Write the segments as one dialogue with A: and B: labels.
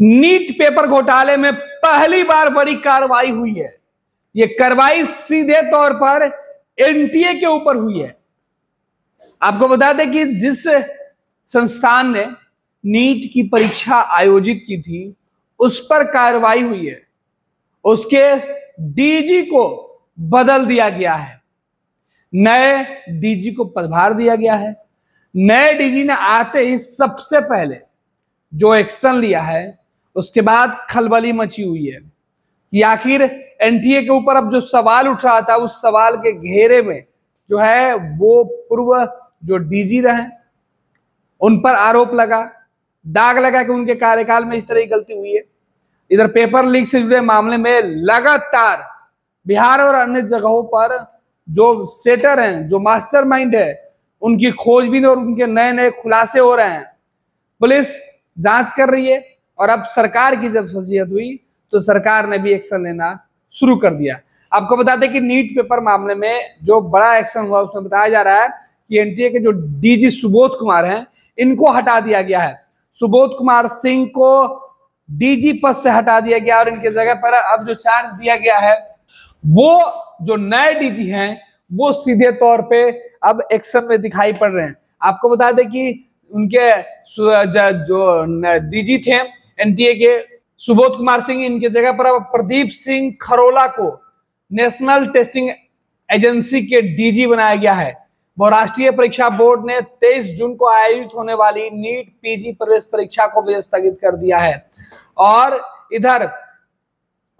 A: NEET paper घोटाले में पहली बार बड़ी कार्रवाई हुई है। यह कार्रवाई सीधे तौर पर एनटीए के ऊपर हुई है। आपको बता दें कि जिस संस्थान ने नीट की परीक्षा आयोजित की थी, उस पर कार्रवाई हुई है। उसके डीजी को बदल दिया गया है। नए डीजी को पदभार दिया गया है। नए डीजी ने आते ही सबसे पहले जो एक्शन लिया है उसके बाद खलबली मची हुई है कि आखिर एनटीए के ऊपर अब जो सवाल उठ रहा था, उस सवाल के घेरे में जो है, वो पूर्व जो डीजी रहे, उन पर आरोप लगा, दाग लगा कि उनके कार्यकाल में इस तरह की गलती हुई है। इधर पेपर लीक से जुड़े मामले में लगातार बिहार और अन्य जगहों पर जो सेटर हैं, जो मास्टरमाइंड है, उनकी खोजबीन और उनके नए नए खुलासे हो रहे हैं। पुलिस जाँच कर रही है और अब सरकार की जब फजीहत हुई तो सरकार ने भी एक्शन लेना शुरू कर दिया। आपको बता दें कि नीट पेपर मामले में जो बड़ा एक्शन हुआ, उसमें बताया जा रहा है कि एनटीए के जो डीजी सुबोध कुमार हैं, इनको हटा दिया गया है। सुबोध कुमार सिंह को डीजी पद से हटा दिया गया और इनके जगह पर अब जो चार्ज दिया गया है, वो जो नए डीजी हैं, वो सीधे तौर पे अब एक्शन में दिखाई पड़ रहे हैं। आपको बता दें कि उनके जो डीजी थे एनटीए के सुबोध कुमार सिंह, इनके जगह पर अब प्रदीप सिंह खरोला को नेशनल टेस्टिंग एजेंसी के डीजी बनाया गया है। वो राष्ट्रीय परीक्षा बोर्ड ने 23 जून को आयोजित होने वाली नीट पीजी प्रवेश परीक्षा को भी स्थगित कर दिया है। और इधर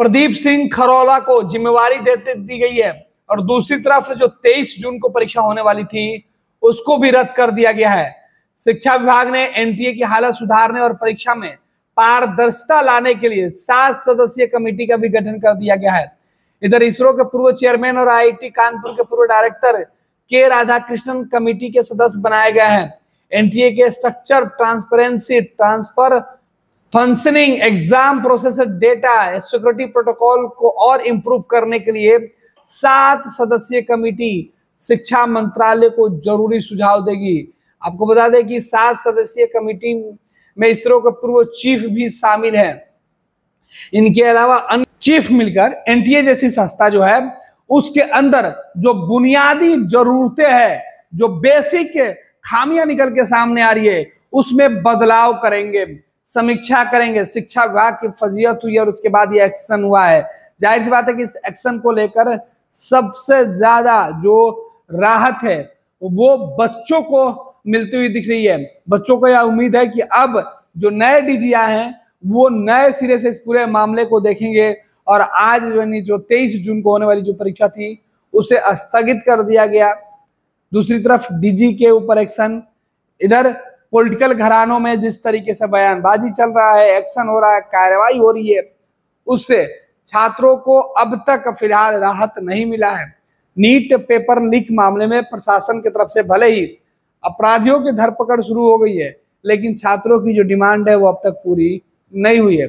A: प्रदीप सिंह खरोला को जिम्मेवारी देते दी गई है और दूसरी तरफ़ जो 23 जून को परीक्षा होने वाली थी, उसको भी रद्द कर दिया गया है। शिक्षा विभाग ने एनटीए की हालत सुधारने और परीक्षा में पारदर्शिता लाने के लिए सात सदस्यीय कमेटी का भी गठन कर दिया गया है। इधर इसरो के पूर्व चेयरमैन और आईआईटी कानपुर के पूर्व डायरेक्टर के राधाकृष्णन कमेटी के सदस्य बनाए गए हैं। एनटीए के structure transparency transfer functioning exam process data security protocol को और इंप्रूव करने के लिए सात सदस्यीय कमेटी शिक्षा मंत्रालय को ज़रूरी सुझाव देगी। आपको बता दें कि सात सदस्यीय कमेटी में इसरो के पूर्व चीफ भी शामिल है। इनके अलावा अन्य चीफ मिलकर एनटीए जैसी संस्था जो है, उसके अंदर जो बुनियादी जरूरतें हैं, जो बेसिक खामियाँ निकल के सामने आ रही है, उसमें बदलाव करेंगे, समीक्षा करेंगे, शिक्षा विभाग की फजीयत हुई और उसके बाद ये एक्शन हुआ है। ज़ाहिर सी बात है कि इस एक्शन को लेकर सबसे ज़्यादा जो राहत है, वो बच्चों को मिलती हुई दिख रही है। बच्चों को यह उम्मीद है कि अब जो नए डीजी आए हैं, वो नए सिरे से इस पूरे मामले को देखेंगे और आज यानी जो तेईस जून को होने वाली जो परीक्षा थी, उसे स्थगित कर दिया गया। दूसरी तरफ़ डीजी के ऊपर एक्शन इधर पॉलिटिकल घरानों में जिस तरीके से बयानबाजी चल रहा है एक्शन हो रहा है, कार्रवाई हो रही है, उससे छात्रों को अब तक फ़िलहाल राहत नहीं मिला है। नीट पेपर लीक मामले में प्रशासन की तरफ़ से भले ही अपराधियों की धरपकड़ शुरू हो गई है, लेकिन छात्रों की जो डिमांड है वो अब तक पूरी नहीं हुई है।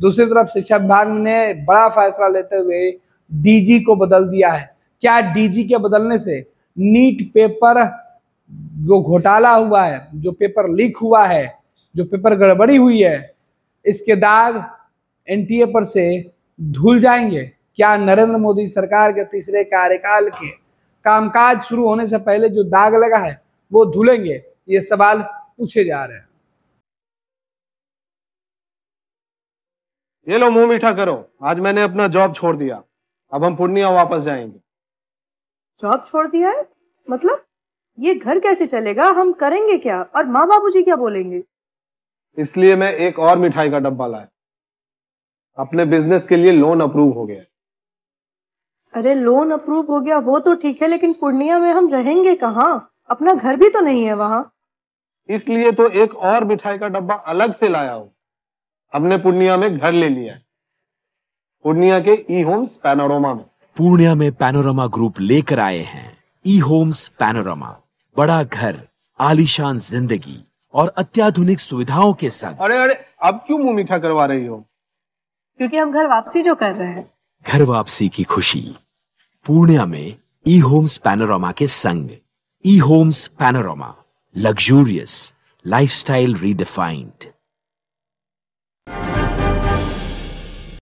A: दूसरी तरफ़ शिक्षा विभाग ने बड़ा फैसला लेते हुए डीजी को बदल दिया है। क्या डीजी के बदलने से नीट पेपर जो घोटाला हुआ है, जो पेपर लीक हुआ है, जो पेपर गड़बड़ी हुई है, इसके दाग एनटीए पर से धुल जाएँगे? क्या नरेंद्र मोदी सरकार के तीसरे कार्यकाल के कामकाज शुरू होने से पहले जो दाग लगा है वो धुलेंगे। ये सवाल पूछे जा रहे हैं।
B: ये लो मुँह मीठा करो। आज मैंने अपना जॉब छोड़ दिया। अब हम पूर्णिया वापस जाएँगे।
C: जॉब छोड़ दिया है? मतलब? ये घर कैसे चलेगा? हम करेंगे क्या? और माँ बाबू जी क्या बोलेंगे?
B: इसलिए मैं एक और मिठाई का डब्बा लाया। अपने बिज़नेस के लिए लोन अप्रूव हो गया।
C: अरे लोन अप्रूव हो गया वो तो ठीक है लेकिन पूर्णिया में हम रहेंगे कहाँ? अपना घर भी तो नहीं है वहाँ।
B: इसलिए तो एक और मिठाई का डब्बा अलग से लाया हूँ। हमने पूर्णिया में घर ले लिया है। पूर्णिया के ई होम्स पैनोरमा में।
D: पूर्णिया में पैनोरमा ग्रुप लेकर आए हैं। ई होम्स पैनोरमा बड़ा घर आलीशान ज़िंदगी और अत्याधुनिक सुविधाओं के संग।
B: अरे अरे अब क्यों मुँह मीठा करवा रही हो?
C: क्योंकि हम घर वापसी जो कर रहे हैं।
D: घर वापसी की खुशी। पूर्णिया में ई होम्स पैनोरमा के संग। E Homes Panorama luxurious lifestyle redefined